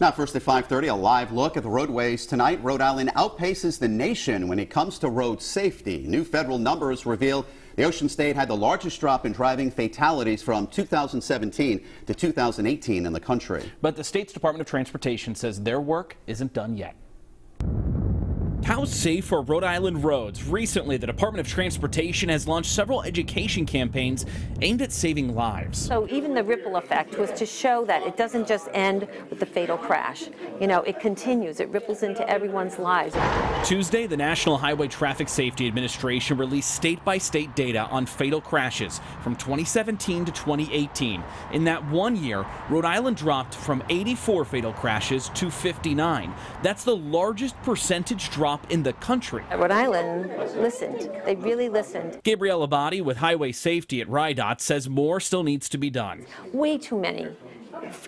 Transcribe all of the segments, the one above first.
Now, first at 5:30, a live look at the roadways tonight. Rhode Island outpaces the nation when it comes to road safety. New federal numbers reveal the Ocean State had the largest drop in driving fatalities from 2017 to 2018 in the country. But the state's Department of Transportation says their work isn't done yet. How safe are Rhode Island roads? Recently, the Department of Transportation has launched several education campaigns aimed at saving lives. So even the ripple effect was to show that it doesn't just end with the fatal crash. You know, it continues, it ripples into everyone's lives. Tuesday, the National Highway Traffic Safety Administration released state by state data on fatal crashes from 2017 to 2018. In that one year, Rhode Island dropped from 84 fatal crashes to 59. That's the largest percentage drop in the country. Rhode Island listened. They really listened. Gabrielle Abadi with Highway Safety at RIDOT says more still needs to be done. Way too many.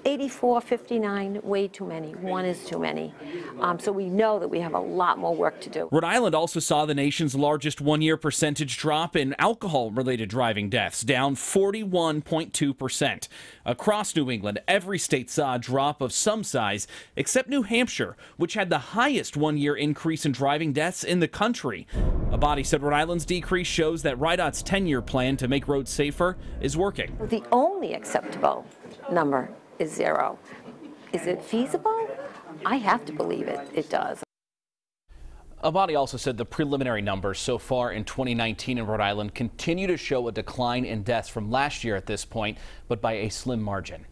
84, 59, way too many. One is too many. Um, so we know that we have a lot more work to do. Rhode Island also saw the nation's largest one year percentage drop in alcohol related driving deaths, down 41.2%. Across New England, every state saw a drop of some size, except New Hampshire, which had the highest one year increase in driving deaths in the country. Abadi said Rhode Island's decrease shows that RIDOT's 10 year plan to make roads safer is working. The only acceptable number is zero. Is it feasible? I have to believe it. It does. Abadi also said the preliminary numbers so far in 2019 in Rhode Island continue to show a decline in deaths from last year at this point, but by a slim margin.